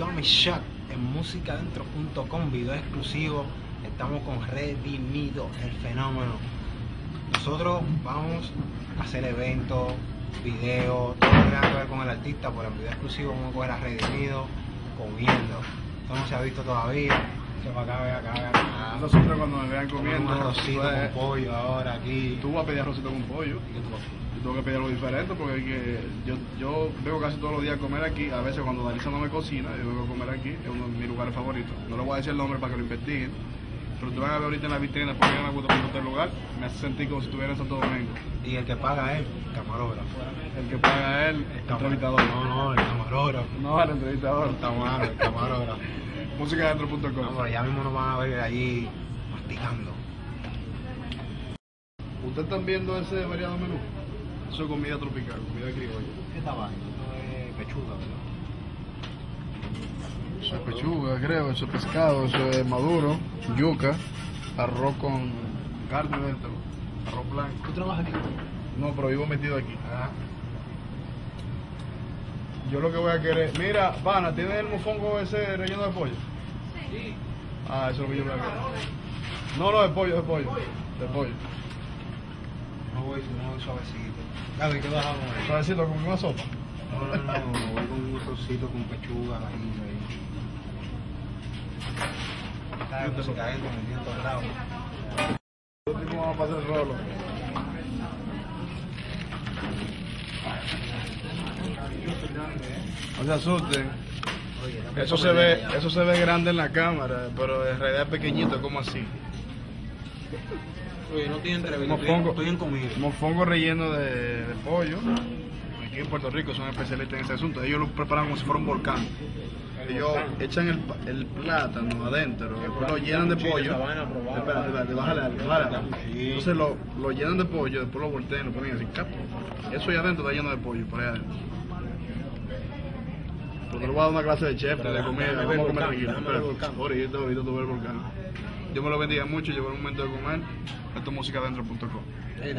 Dummy Shot en musicaadentro.com, video exclusivo. Estamos con Redimido, el fenómeno. Nosotros vamos a hacer eventos, videos, todo lo que tenga que ver con el artista. Por el video exclusivo vamos a coger Redimido comiendo. No se ha visto todavía. Para acá, ve acá, ve acá. Nosotros cuando me vean Comiendo un arrocito pues, con pollo ahora aquí. tú vas a pedir arrocito con pollo. ¿Y qué tú vas? Yo tengo que pedir algo diferente porque que, yo, yo vengo casi todos los días a comer aquí. A veces cuando Darisa no me cocina, yo vengo a comer aquí. Es uno de mis lugares favoritos. No le voy a decir el nombre para que lo investiguen. Pero tú van a ver ahorita en la vitrina porque mí me gusta mucho este lugar. Me hace sentir como si estuviera en Santo Domingo. Y el que paga es el camarógrafo. El que paga es el entrevistador. No, no, el camarógrafo. No, el entrevistador. Está malo, el camarógrafo. Musicaadentro.com. No, pero ya mismo nos van a ver allí masticando. ¿Ustedes están viendo ese variado menú? Eso es comida tropical, comida criolla. ¿Qué está vaina? Esto es pechuga, ¿verdad? Eso es pechuga, creo, eso es pescado, eso es maduro, yuca, arroz con carne dentro, arroz blanco. ¿Tú trabajas aquí? No, pero vivo metido aquí. Ah, Yo lo que voy a querer. Mira, pana, ¿tienes el mofongo ese relleno de pollo? Ah, eso es lo que yo a querer. No, no, de pollo, de pollo. De pollo. No voy, no voy suavecito. Gaby, ¿qué vas a comer? Suavecito, como una sopa. No, no, no, voy con un arrocito con pechuga ahí, ahí. Está de música adentro, metiendo todos lados. Nosotros vamos a pasar el rolo. No se asusten. Oye, Eso se ve, eso se ve grande en la cámara, pero en realidad es pequeñito, como así. Oye, no estoy en entrevista, estoy, Mofongo, estoy en comida. mofongo relleno de, de pollo. Aquí en Puerto Rico son especialistas en ese asunto. Ellos lo preparan como si fuera un volcán. Ellos echan el, el plátano adentro, después lo llenan de pollo. Espérate, bájale bájale. Entonces lo, lo llenan de pollo, después lo voltean, lo ponen así, cap. Eso ahí adentro está lleno de pollo, por ahí adentro. Pero te lo voy a dar una clase de chef, de comida, vamos a comer tranquilo. ahorita, ahorita tú ves el volcán. Dios me lo bendiga mucho, llegó el momento de comer. Esto es musicaadentro.com. Ey,